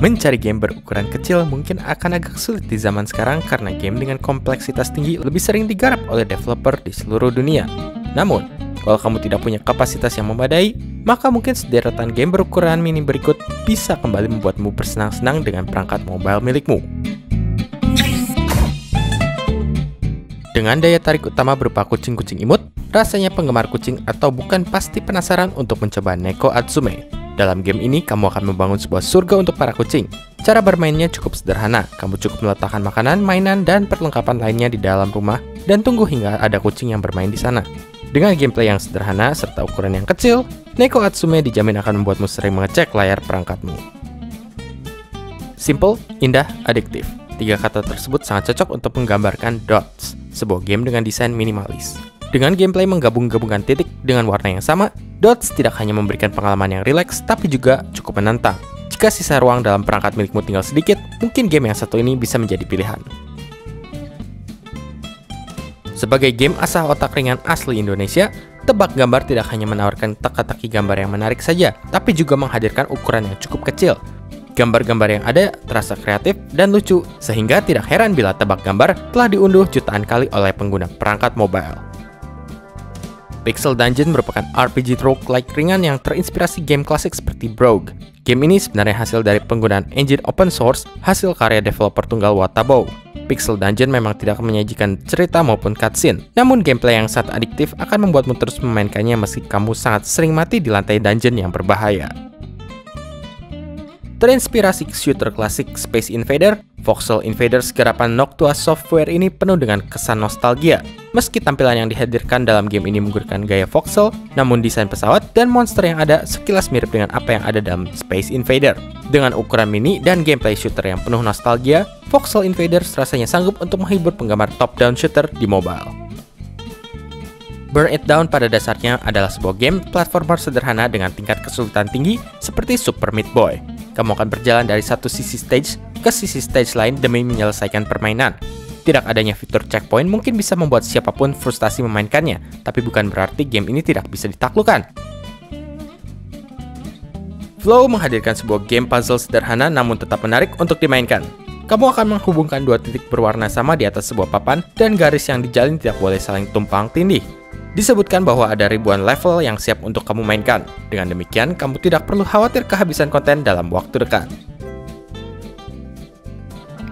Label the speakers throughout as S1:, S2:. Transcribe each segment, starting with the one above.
S1: Mencari game berukuran kecil mungkin akan agak sulit di zaman sekarang karena game dengan kompleksitas tinggi lebih sering digarap oleh developer di seluruh dunia. Namun, kalau kamu tidak punya kapasitas yang memadai, maka mungkin sederetan game berukuran mini berikut bisa kembali membuatmu bersenang-senang dengan perangkat mobile milikmu. Dengan daya tarik utama berupa kucing-kucing imut, rasanya penggemar kucing atau bukan pasti penasaran untuk mencoba Neko Atsume. Dalam game ini, kamu akan membangun sebuah surga untuk para kucing. Cara bermainnya cukup sederhana. Kamu cukup meletakkan makanan, mainan, dan perlengkapan lainnya di dalam rumah, dan tunggu hingga ada kucing yang bermain di sana. Dengan gameplay yang sederhana serta ukuran yang kecil, Neko Atsume dijamin akan membuatmu sering mengecek layar perangkatmu. Simple, indah, adiktif. Tiga kata tersebut sangat cocok untuk menggambarkan Dots, sebuah game dengan desain minimalis. Dengan gameplay menggabung-gabungkan titik dengan warna yang sama, Dots tidak hanya memberikan pengalaman yang rileks, tapi juga cukup menantang. Jika sisa ruang dalam perangkat milikmu tinggal sedikit, mungkin game yang satu ini bisa menjadi pilihan. Sebagai game asal otak ringan asli Indonesia, Tebak Gambar tidak hanya menawarkan teka-teki gambar yang menarik saja, tapi juga menghadirkan ukuran yang cukup kecil. Gambar-gambar yang ada terasa kreatif dan lucu, sehingga tidak heran bila Tebak Gambar telah diunduh jutaan kali oleh pengguna perangkat mobile. Pixel Dungeon merupakan RPG roguelike ringan yang terinspirasi game klasik seperti Brogue. Game ini sebenarnya hasil dari penggunaan engine open source hasil karya developer tunggal Watabo. Pixel Dungeon memang tidak menyajikan cerita maupun cutscene, namun gameplay yang sangat adiktif akan membuatmu terus memainkannya meski kamu sangat sering mati di lantai dungeon yang berbahaya. Terinspirasi shooter klasik Space Invader, Voxel Invaders garapan Noctua Software ini penuh dengan kesan nostalgia. Meski tampilan yang dihadirkan dalam game ini menggunakan gaya voxel, namun desain pesawat dan monster yang ada sekilas mirip dengan apa yang ada dalam Space Invader. Dengan ukuran mini dan gameplay shooter yang penuh nostalgia, Voxel Invaders rasanya sanggup untuk menghibur penggemar top-down shooter di mobile. Burn It Down pada dasarnya adalah sebuah game platformer sederhana dengan tingkat kesulitan tinggi seperti Super Meat Boy. Kamu akan berjalan dari satu sisi stage ke sisi stage lain demi menyelesaikan permainan. Tidak adanya fitur checkpoint mungkin bisa membuat siapa pun frustasi memainkannya, tapi bukan berarti game ini tidak bisa ditaklukkan. Flow menghadirkan sebuah game puzzle sederhana namun tetap menarik untuk dimainkan. Kamu akan menghubungkan dua titik berwarna sama di atas sebuah papan, dan garis yang dijalin tidak boleh saling tumpang tindih. Disebutkan bahwa ada ribuan level yang siap untuk kamu mainkan. Dengan demikian, kamu tidak perlu khawatir kehabisan konten dalam waktu dekat.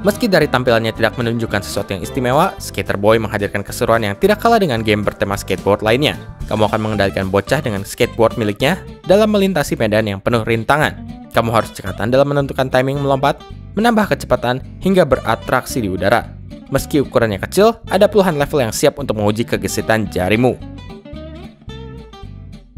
S1: Meski dari tampilannya tidak menunjukkan sesuatu yang istimewa, Skater Boy menghadirkan keseruan yang tidak kalah dengan game bertema skateboard lainnya. Kamu akan mengendalikan bocah dengan skateboard miliknya dalam melintasi medan yang penuh rintangan. Kamu harus cekatan dalam menentukan timing melompat, menambah kecepatan, hingga beratraksi di udara. Meski ukurannya kecil, ada puluhan level yang siap untuk menguji kegesitan jarimu.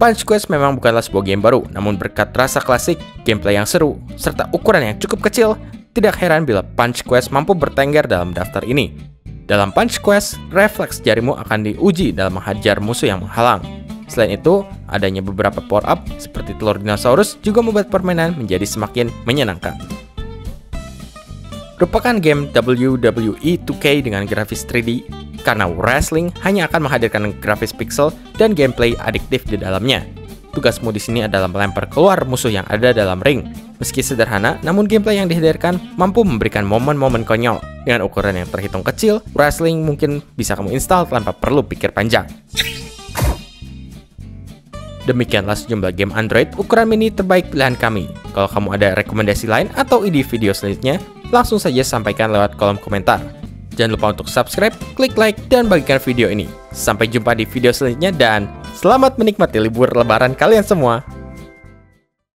S1: Punch Quest memang bukanlah sebuah game baru, namun berkat rasa klasik, gameplay yang seru, serta ukuran yang cukup kecil, tidak heran bila Punch Quest mampu bertengger dalam daftar ini. Dalam Punch Quest, refleks jarimu akan diuji dalam menghajar musuh yang menghalang. Selain itu, adanya beberapa power-up seperti telur dinosaurus juga membuat permainan menjadi semakin menyenangkan merupakan game WWE 2K dengan grafis 3D karena wrestling hanya akan menghadirkan grafis pixel dan gameplay adiktif di dalamnya. Tugasmu di sini adalah melempar keluar musuh yang ada dalam ring. Meski sederhana, namun gameplay yang dihadirkan mampu memberikan momen-momen konyol. Dengan ukuran yang terhitung kecil, wrestling mungkin bisa kamu install tanpa perlu pikir panjang. Demikianlah sejumlah game Android ukuran mini terbaik pilihan kami. Kalau kamu ada rekomendasi lain atau ide video selanjutnya, langsung saja sampaikan lewat kolom komentar. Jangan lupa untuk subscribe, klik like, dan bagikan video ini. Sampai jumpa di video selanjutnya dan selamat menikmati libur lebaran kalian semua.